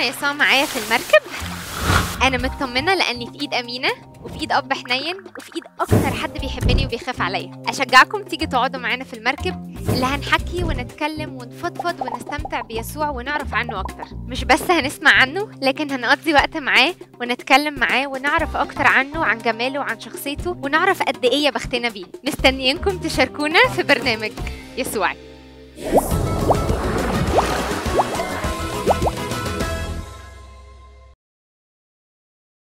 ربنا يسوع معايا في المركب. أنا مطمنة لأني في إيد أمينة وفي إيد أب حنين وفي إيد أكتر حد بيحبني وبيخاف عليا. أشجعكم تيجي تقعدوا معانا في المركب اللي هنحكي ونتكلم ونفضفض ونستمتع بيسوع ونعرف عنه أكتر. مش بس هنسمع عنه لكن هنقضي وقت معاه ونتكلم معاه ونعرف أكتر عنه عن جماله وعن شخصيته ونعرف قد إيه يا بختنا بيه. مستنيينكم تشاركونا في برنامج يسوعي